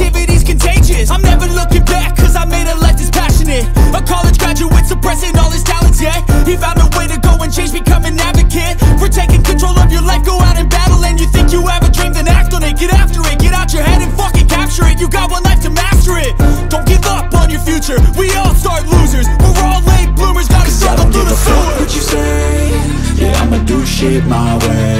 vibes, positivity's contagious. I'm never looking back, cause I made a life that's passionate. A college graduate suppressing all his talents, yeah. He found a way to go and change, become an advocate. For taking control of your life, go out and battle. And you think you have a dream, then act on it. Get after it, get out your head and fucking capture it. You got one life to master it. Don't give up on your future. We all start losers. We're all late bloomers, gotta struggle through the sewer. what you say Yeah, I'ma do shit my way